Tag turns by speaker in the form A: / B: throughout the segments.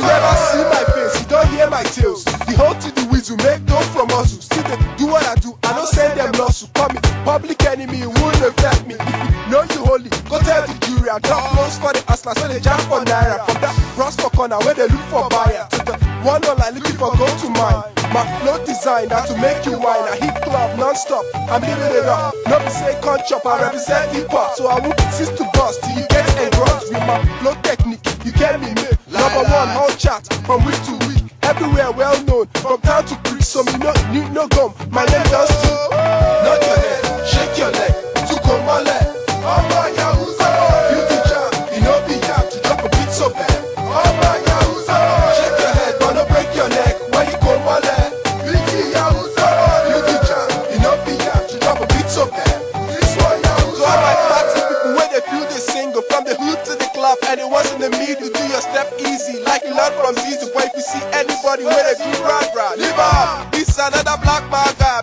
A: you never see my face, you don't hear my tales. The whole to the whistle, make no from us. Still they do what I do, I don't send them lawsuit. Call me public enemy, won't affect me. If you know you holy, go tell the jury. I drop loans for the hustlers when they jump for naira. From that cross for corner where they look for buyer to the one online looking for go to mine. My flow design now to make you wine. I hit club non-stop, I'm living it up. No be say con chop, I represent hip hop. So I won't cease to bust till you get engrossed with my Everywhere well known, from town to creek. So me no need no gum. My name just Nod your head, shake your leg, to come on leg. Ọmọ Yahoo, beauty charm, you know be yam to drop a beat so bad. Ọmọ Yahoo, shake your head, no break your neck when you come on leg. Biggie Yahoo, beauty you know be yam to drop a beat so bad. This one Yahoo, all my party people when they feel this single from the hood to the club and it was in the middle, do your step easy like you learn anybody where they do rah, leave up. This another black man guy.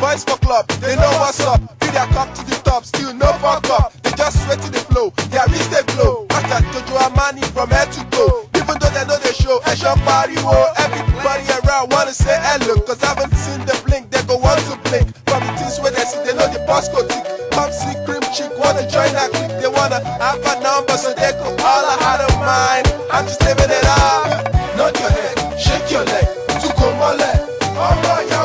A: Boys for club, they know what's up. Feel their cup to the top, still no fuck up. They just sweat to the flow, their wrist they glow. I got Giorgio Armani from head to toe. Even though they know they show, I shop party whoa. Everybody around wanna say hello, cause I haven't seen the blink, they go want to blink. From the things where they see, they know the boss go tick. Pop see cream chick, wanna join that click, they wanna have a number so they go all out of mine. I'm just living it up. Nod your head, shake your leg, to go mole. Ọmọ Yahoo,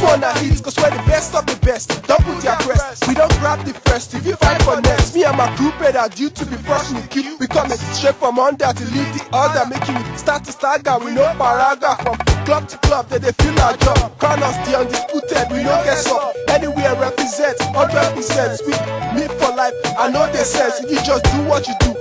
A: This one na hits, cause we're the best of the best. Don't crest, we don't grab the first. If you fight for next, me and my crew are due to be fresh and keep. We coming straight from under to leave the other, making it start to stagger. We no paragraph from club to club, they they feel our job. Crown us the undisputed, we no get up. Anywhere represent, 100% sweet. Me for life, I know the sense. You just do what you do,